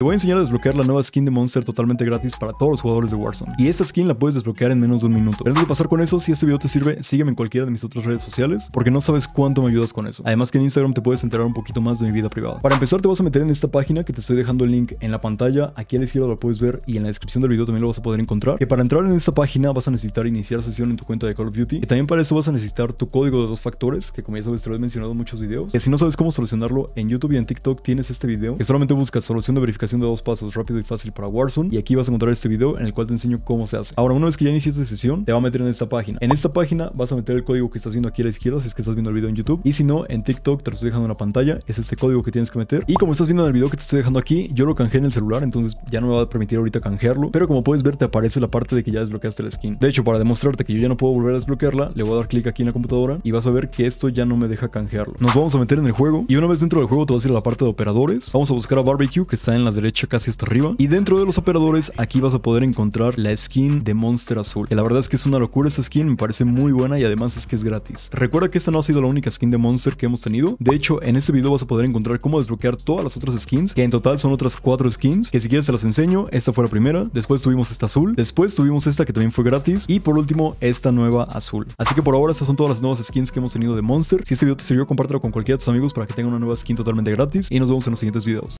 Te voy a enseñar a desbloquear la nueva skin de Monster totalmente gratis para todos los jugadores de Warzone. Y esta skin la puedes desbloquear en menos de un minuto. Antes de pasar con eso, si este video te sirve, sígueme en cualquiera de mis otras redes sociales, porque no sabes cuánto me ayudas con eso. Además que en Instagram te puedes enterar un poquito más de mi vida privada. Para empezar, te vas a meter en esta página que te estoy dejando el link en la pantalla. Aquí a la izquierda lo puedes ver y en la descripción del video también lo vas a poder encontrar. Que para entrar en esta página vas a necesitar iniciar sesión en tu cuenta de Call of Duty. Y también para eso vas a necesitar tu código de dos factores, que como ya sabes te lo he mencionado en muchos videos. Que si no sabes cómo solucionarlo, en YouTube y en TikTok tienes este video, que solamente buscas solución de verificación de dos pasos rápido y fácil para Warzone. Y aquí vas a encontrar este video en el cual te enseño cómo se hace. Ahora, una vez que ya iniciaste sesión, te va a meter en esta página. En esta página vas a meter el código que estás viendo aquí a la izquierda, si es que estás viendo el video en YouTube. Y si no, en TikTok te lo estoy dejando en la pantalla. Es este código que tienes que meter. Y como estás viendo en el video que te estoy dejando aquí, yo lo canjeé en el celular, entonces ya no me va a permitir ahorita canjearlo. Pero como puedes ver, te aparece la parte de que ya desbloqueaste la skin. De hecho, para demostrarte que yo ya no puedo volver a desbloquearla, le voy a dar clic aquí en la computadora y vas a ver que esto ya no me deja canjearlo. Nos vamos a meter en el juego y una vez dentro del juego te vas a ir a la parte de operadores. Vamos a buscar a Barbecue que está en la derecha casi hasta arriba. Y dentro de los operadores aquí vas a poder encontrar la skin de Monster Azul. Que la verdad es que es una locura esta skin, me parece muy buena y además es que es gratis. Recuerda que esta no ha sido la única skin de Monster que hemos tenido. De hecho, en este video vas a poder encontrar cómo desbloquear todas las otras skins, que en total son otras cuatro skins, que si quieres te las enseño. Esta fue la primera, después tuvimos esta azul, después tuvimos esta que también fue gratis y por último esta nueva azul. Así que por ahora estas son todas las nuevas skins que hemos tenido de Monster. Si este video te sirvió, compártelo con cualquiera de tus amigos para que tengan una nueva skin totalmente gratis y nos vemos en los siguientes videos.